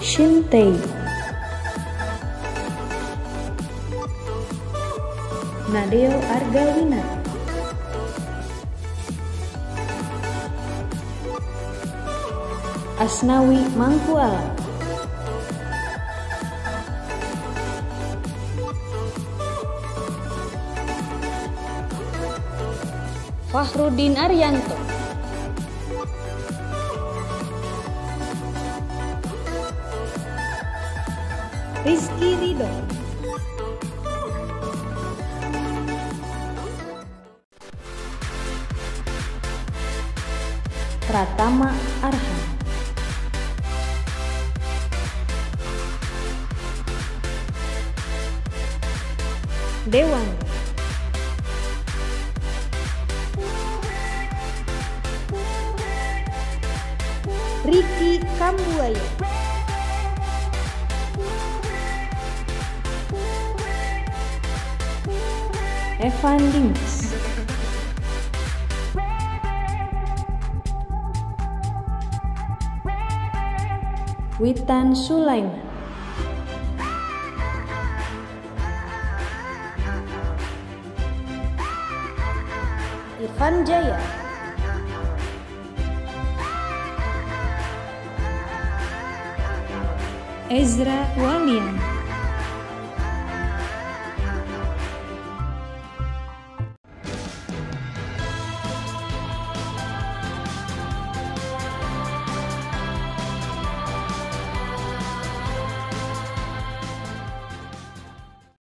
Shintei Nadeo Argawina. Asnawi Mangkuala. Fahrudin Arianto Rizky Ridho Pratama Arhan. Dewan. Ricky Kambuaya Evan Dimas Witan Sulaiman. Irfan Jaya. Ezra Walian